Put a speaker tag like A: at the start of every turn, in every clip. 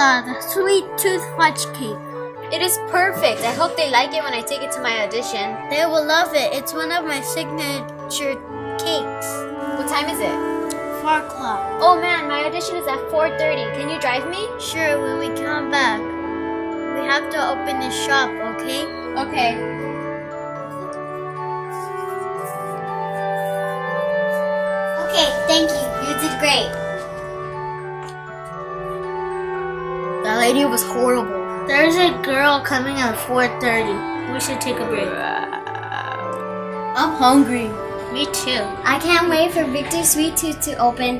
A: Carla, the sweet tooth fudge cake.
B: It is perfect. I hope they like it when I take it to my audition.
A: They will love it. It's one of my signature cakes.
B: What time is it?
A: Four o'clock.
B: Oh man, my audition is at 4.30. Can you drive me?
A: Sure, when we come back. We have to open the shop, okay?
B: Okay.
A: Okay, thank you. You did great.
B: Lady was horrible.
A: There's a girl coming at 4.30. We should take a break.
B: I'm hungry.
A: Me too.
C: I can't wait for Victor Sweet Tooth to open.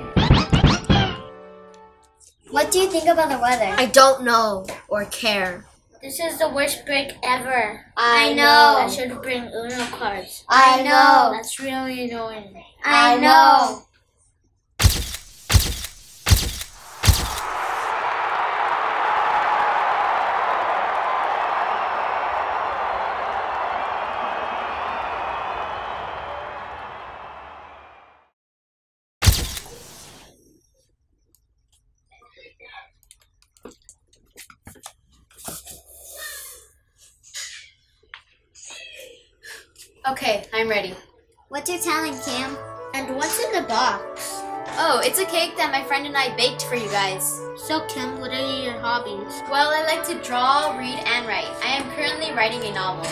C: What do you think about the weather?
B: I don't know or care.
A: This is the worst break ever.
C: I know.
A: I should bring Uno cards.
C: I know.
A: That's really annoying.
C: I know.
B: Okay, I'm ready.
C: What's your talent, Cam?
A: And what's in the box?
B: Oh, it's a cake that my friend and I baked for you guys.
A: So, Kim, what are your hobbies?
B: Well, I like to draw, read, and write. I am currently writing a novel.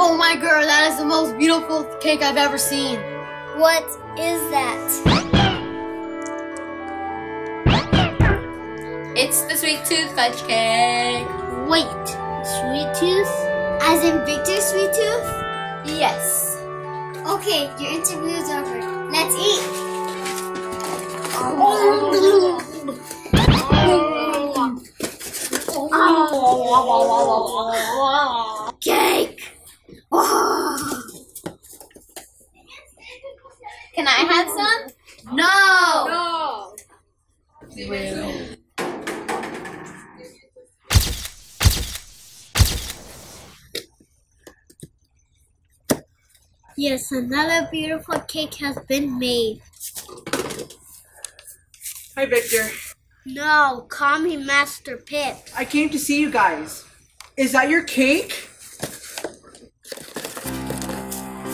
B: Oh my girl, that is the most beautiful cake I've ever seen.
C: What is that?
B: It's the sweet tooth fudge cake.
A: Wait, sweet tooth?
C: As in Victor Sweet Tooth?
B: Yes.
C: Okay, your interview is over. Let's eat.
A: Cake!
B: Can I have some? No.
A: Yes, another beautiful cake has been made.
D: Hi, Victor.
A: No, call me Master Pip.
D: I came to see you guys. Is that your cake?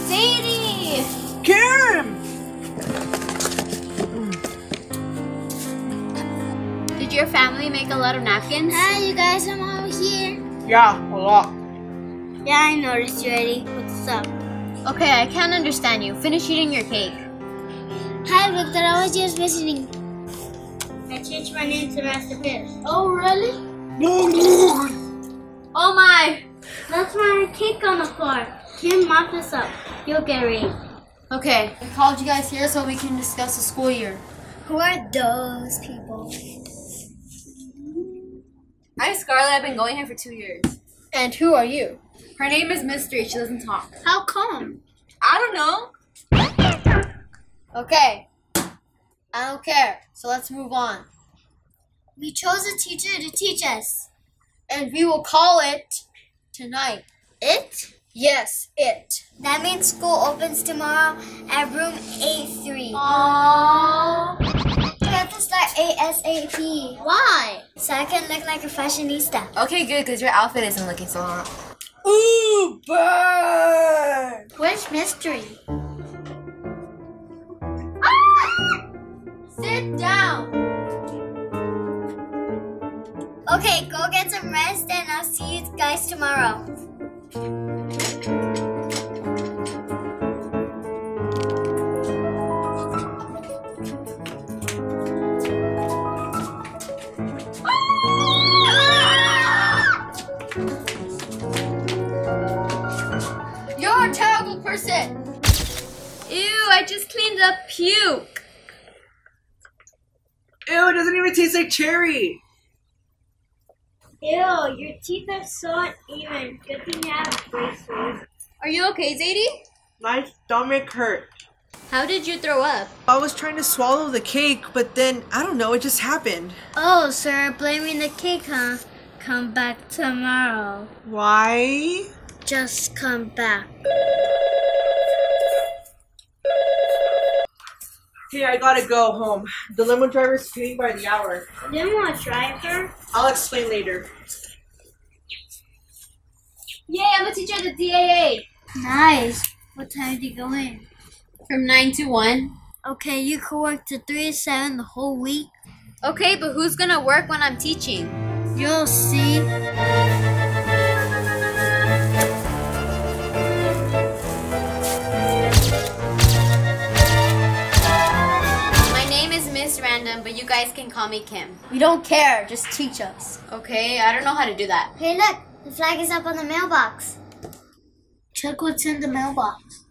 B: Sadie!
D: Karen!
B: Did your family make a lot of napkins?
A: Hi, you guys, I'm over here.
D: Yeah, a lot.
A: Yeah, I noticed you already. What's up?
B: Okay, I can't understand you. Finish eating your cake.
A: Hi, Victor. I was just visiting. I changed my name to Master Pip. Oh, really?
B: Oh my!
A: That's my cake on the floor. Kim, mop this up. You'll get ready.
B: Okay, I called you guys here so we can discuss the school year.
C: Who are those people?
B: I'm Scarlett. I've been going here for two years.
E: And who are you?
B: Her name is Mystery. She doesn't talk.
A: How come?
B: I don't know.
E: Okay. I don't care. So let's move on.
C: We chose a teacher to teach us.
E: And we will call it tonight.
A: It?
E: Yes, it.
C: That means school opens tomorrow at room A3.
A: Aww.
C: We have to start ASAP
A: Why?
C: so I can look like a fashionista.
B: Okay, good, because your outfit isn't looking so hot.
D: Burn!
A: Where's Mystery? Ah!
B: Sit down.
C: Okay, go get some rest and I'll see you guys tomorrow.
D: It doesn't even taste like cherry.
A: Ew, your teeth are so uneven. Good thing you have braces.
B: Are you okay, Zadie?
D: My stomach hurt.
B: How did you throw up?
D: I was trying to swallow the cake, but then, I don't know, it just happened.
A: Oh, sir, blaming the cake, huh? Come back tomorrow.
D: Why?
A: Just come back.
D: Okay, I gotta go home. The limo driver's paying by the hour.
A: Limo driver?
D: I'll explain later.
B: Yay, I'm a teacher at the DAA.
A: Nice. What time do you go in?
B: From 9 to 1.
A: Okay, you could work to 3 to 7 the whole week.
B: Okay, but who's gonna work when I'm teaching?
A: You'll see.
B: Random, but you guys can call me Kim.
E: We don't care. Just teach us.
B: Okay, I don't know how to do that.
C: Hey, look, the flag is up on the mailbox.
A: Check what's in the mailbox.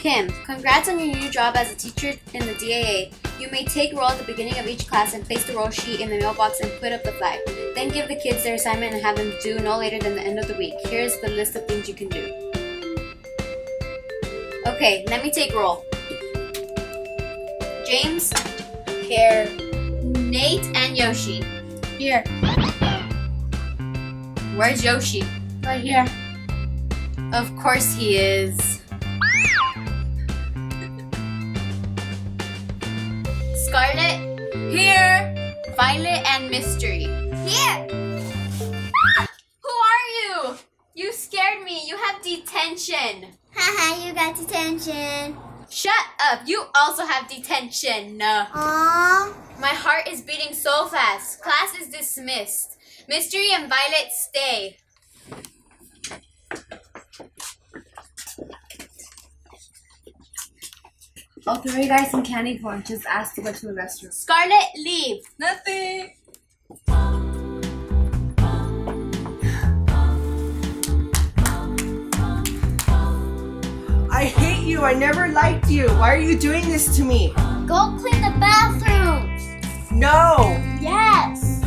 B: Kim, congrats on your new job as a teacher in the DAA. You may take roll at the beginning of each class and place the roll sheet in the mailbox and put up the flag. Then give the kids their assignment and have them do no later than the end of the week. Here's the list of things you can do. Okay, let me take roll. James,
E: Here.
B: Nate, and Yoshi.
A: Here.
B: Where's Yoshi?
A: Right here.
B: Of course he is. Scarlet, here. Violet and Mystery.
C: Here.
B: Who are you? You scared me. You have detention.
C: Haha, you got detention.
B: Shut up. You also have detention.
C: Aww.
B: My heart is beating so fast. Class is dismissed. Mystery and Violet stay.
F: I'll throw you guys some candy corn. Just ask to go to the restroom.
B: Scarlet, leave.
F: Nothing.
D: Hate you. I never liked you. Why are you doing this to me?
A: Go clean the bathrooms.
D: No.
A: Yes.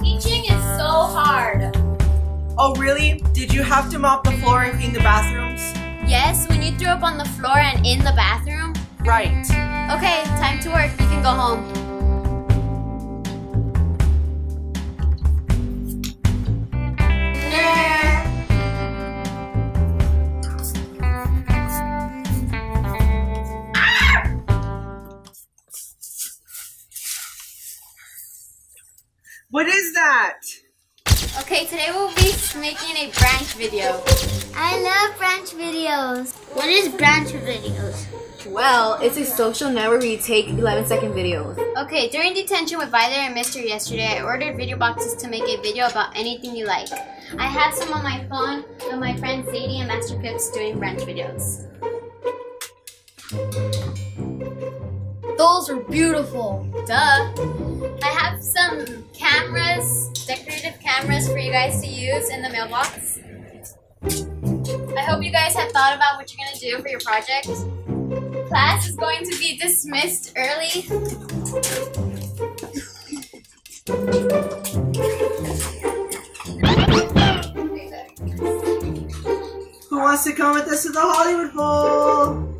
B: Teaching is so hard.
D: Oh, really? Did you have to mop the floor and clean the bathrooms?
B: Yes, when you threw up on the floor and in the bathroom.
D: Right.
B: Okay, time to work. You can go home.
D: What is that?
B: Okay, today we'll be making a branch video.
C: I love branch videos.
A: What is branch videos?
F: Well, it's a social network where you take 11 second videos.
B: Okay, during detention with Violet and Mystery yesterday, I ordered video boxes to make a video about anything you like. I have some on my phone of my friends Sadie and Master Pips doing branch videos.
E: Those are beautiful.
B: Duh! I have some cameras, decorative cameras for you guys to use in the mailbox. I hope you guys have thought about what you're gonna do for your project. Class is going to be dismissed early.
D: Who wants to come with us to the Hollywood Bowl?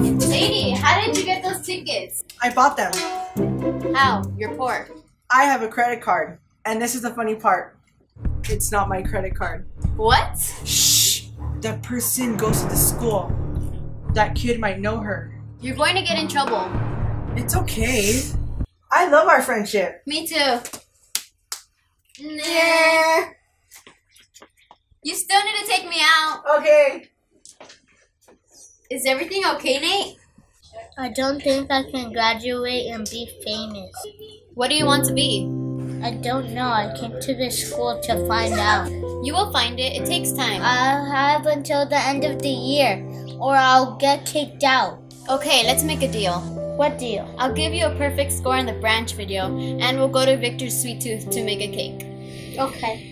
B: Sadie, how did you get those tickets?
D: I bought them.
B: How? You're poor.
D: I have a credit card. And this is the funny part. It's not my credit card.
B: What?
D: Shh! That person goes to the school. That kid might know her.
B: You're going to get in trouble.
D: It's okay. I love our friendship.
B: Me too. Nah. You still need to take me out.
D: Okay.
B: Is everything okay, Nate?
A: I don't think I can graduate and be famous.
B: What do you want to be?
A: I don't know. I came to this school to find out.
B: You will find it. It takes time.
A: I'll have until the end of the year, or I'll get kicked out.
B: Okay, let's make a deal.
A: What deal?
B: I'll give you a perfect score in the branch video, and we'll go to Victor's Sweet Tooth to make a cake.
A: Okay.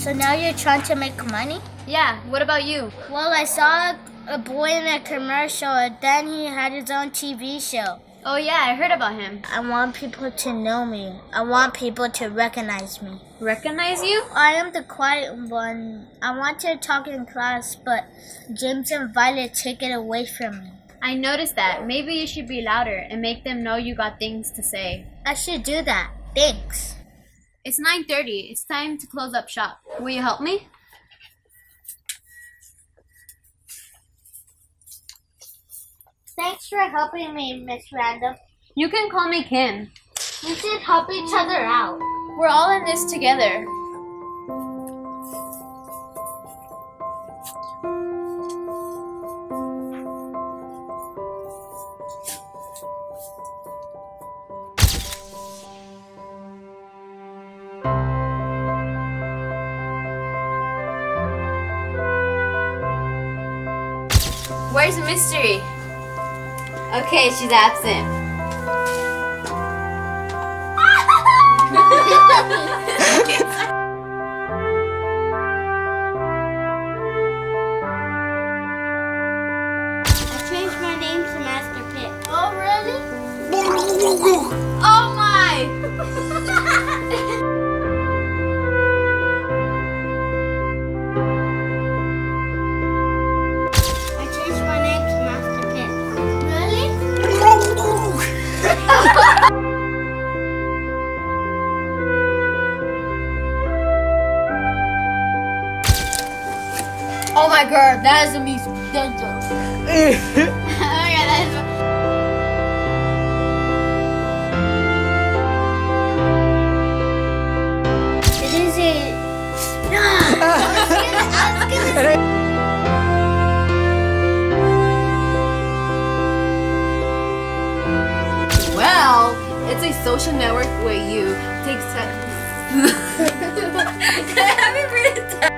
A: So now you're trying to make money?
B: Yeah, what about you?
A: Well, I saw a boy in a commercial, and then he had his own TV show.
B: Oh yeah, I heard about him.
A: I want people to know me. I want people to recognize me.
B: Recognize you?
A: I am the quiet one. I want to talk in class, but James and Violet take it away from me.
B: I noticed that. Maybe you should be louder and make them know you got things to say.
A: I should do that. Thanks.
B: It's 9:30. It's time to close up shop. Will you help me?
A: Thanks for helping me, Miss Random.
B: You can call me Kim.
A: We should help each other out.
B: We're all in this together. Where's the Mystery? Okay, she's absent.
A: I changed my name to Master Pips. Oh, really?
B: Oh my!
E: Oh my god, that is amazing. Danger.
B: oh yeah, that is.
A: It is a.
F: Well, it's a social network where you take sex.
B: Happy birthday!